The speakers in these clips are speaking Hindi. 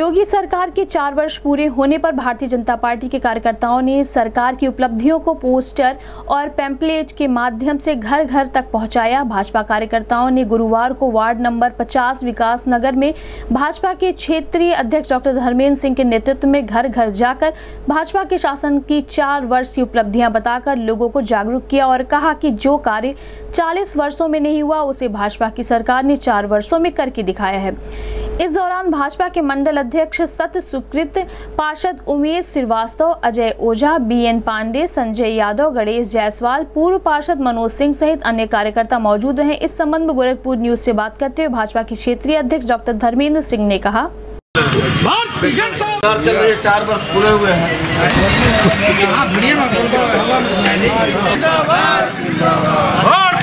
योगी सरकार के चार वर्ष पूरे होने पर भारतीय जनता पार्टी के कार्यकर्ताओं ने सरकार की उपलब्धियों को पोस्टर और पैम्पलेट के माध्यम से घर घर तक पहुँचाया। भाजपा कार्यकर्ताओं ने गुरुवार को वार्ड नंबर 50 विकास नगर में भाजपा के क्षेत्रीय अध्यक्ष डॉक्टर धर्मेंद्र सिंह के नेतृत्व में घर घर जाकर भाजपा के शासन की चार वर्ष की उपलब्धियाँ बताकर लोगों को जागरूक किया और कहा कि जो कार्य 40 वर्षों में नहीं हुआ, उसे भाजपा की सरकार ने चार वर्षों में करके दिखाया है। इस दौरान भाजपा के मंडल अध्यक्ष सत्य सुकृत पार्षद उमेश श्रीवास्तव अजय ओझा बी एन पांडे संजय यादव गणेश जायसवाल पूर्व पार्षद मनोज सिंह सहित अन्य कार्यकर्ता मौजूद रहे। इस संबंध में गोरखपुर न्यूज़ से बात करते हुए भाजपा के क्षेत्रीय अध्यक्ष डॉक्टर धर्मेंद्र सिंह ने कहा सरकार चल रही है चार वर्ष पूरे हुए हैं भारतीय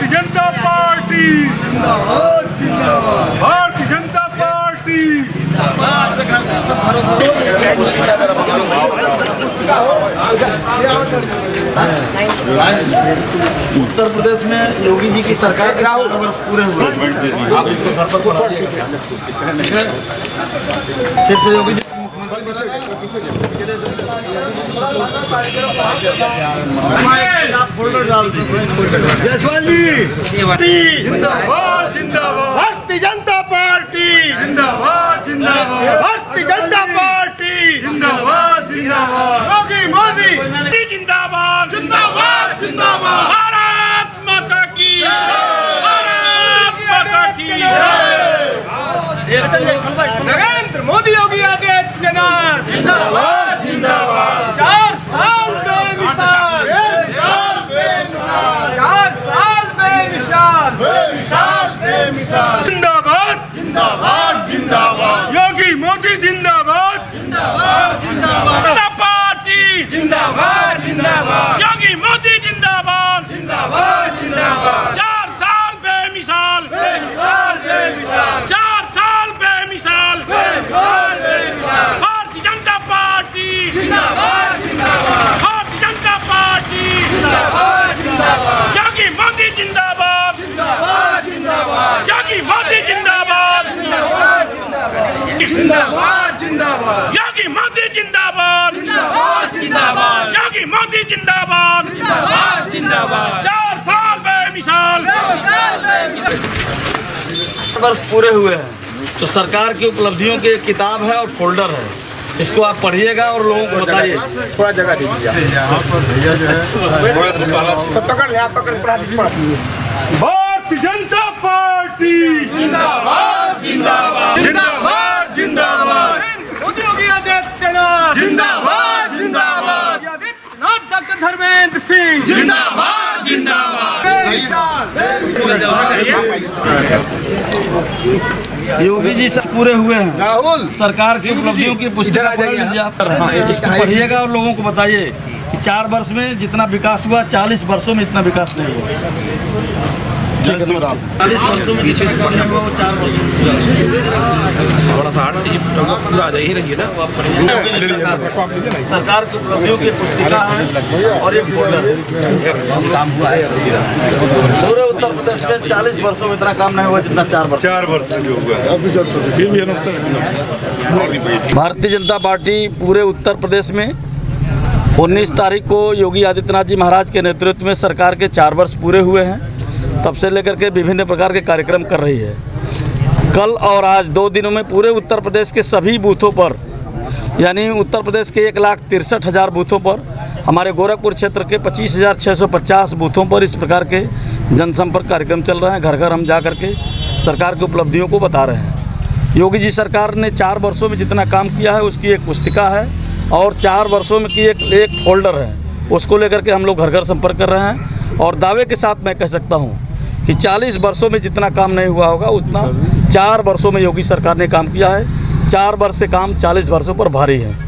जनता पार्टी भारतीय जनता पार्टी उत्तर प्रदेश में योगी जी की सरकार के चार पूरे आप इसको घर पर फिर से योगी जी। आप फोल्डर डाल जयसवाल जी जिंदाबाद जिंदाबाद भारतीय जनता पार्टी जिंदाबाद जिंदाबाद मोदी मोदी जिंदाबाद जिंदाबाद जिंदाबाद भारत माता की भारत माता की नरेंद्र मोदी योगी आदित्यनाथ जिंदाबाद जिंदाबाद चार साल बेमिसाल बेमिसाल बेमिसाल चार साल बेमिसाल बेमिसाल जिंदाबाद। जिंदाबाद। जिंदाबाद योगी मोदी जिंदाबाद। जिंदाबाद जिंदाबाद। पार्टी। जिंदाबाद योगी मोदी जिंदाबाद जिंदाबाद जिंदाबाद चार साल बेमिसाल बेमिसाल बेमिसाल चार साल बेमिसाल बेमिसाल बेमिसाल भारतीय जनता पार्टी जिंदाबाद जिंदाबाद भारतीय जनता पार्टी जिंदाबाद जिंदाबाद योगी मोदी जिंदाबाद जिंदाबाद जिंदाबाद योगी मोदी जिंदाबाद जिंदाबाद। जिंदाबाद योगी मोदी जिंदाबाद। जिंदाबाद जिंदाबाद। योगी मोदी जिंदाबाद। जिंदाबाद जिंदाबाद। चार साल बेमिसाल। चार वर्ष पूरे हुए हैं। तो सरकार की उपलब्धियों की एक किताब है और फोल्डर है। इसको आप पढ़िएगा और लोगों को बताइए। थोड़ा जगह दीजिए। भारतीय जनता पार्टी जिंदाबाद जिंदाबाद जिंदाबाद जिंदाबाद मोदी योगी आदित्यनाथ जिंदाबाद जिंदाबाद योगी आदित्यनाथ डॉक्टर धर्मेंद्र सिंह। जिंदाबाद जिंदाबाद। योगी जी सब पूरे हुए हैं। राहुल सरकार की उपलब्धियों की पुष्टि। हाँ, पढ़िएगा और लोगों को बताइए कि चार वर्ष में जितना विकास हुआ चालीस वर्षों में इतना विकास नहीं हुआ। चालीस वर्षों में जितना बढ़िया हुआ वो चार वर्षों में पूरा आ ही रही है ना सरकार की उपलब्धियों की पुस्तिका है और एक काम हुआ है। पूरे उत्तर प्रदेश में चालीस वर्षों में इतना काम नहीं हुआ जितना चार वर्ष। चार वर्ष में जो हुआ है। है नुकसान भारतीय जनता पार्टी पूरे उत्तर प्रदेश में 19 तारीख को योगी आदित्यनाथ जी महाराज के नेतृत्व में सरकार के चार वर्ष पूरे हुए हैं। तब से लेकर के विभिन्न प्रकार के कार्यक्रम कर रही है। कल और आज दो दिनों में पूरे उत्तर प्रदेश के सभी बूथों पर, यानी उत्तर प्रदेश के एक लाख तिरसठ हज़ार बूथों पर, हमारे गोरखपुर क्षेत्र के पच्चीस हज़ार छः सौ पचास बूथों पर इस प्रकार के जनसंपर्क कार्यक्रम चल रहे हैं। घर घर हम जा कर के सरकार की उपलब्धियों को बता रहे हैं। योगी जी सरकार ने चार वर्षों में जितना काम किया है, उसकी एक पुस्तिका है और चार वर्षों में की एक एक फोल्डर है। उसको लेकर के हम लोग घर घर संपर्क कर रहे हैं और दावे के साथ मैं कह सकता हूँ कि 40 वर्षों में जितना काम नहीं हुआ होगा, उतना चार वर्षों में योगी सरकार ने काम किया है। चार वर्ष से काम 40 वर्षों पर भारी है।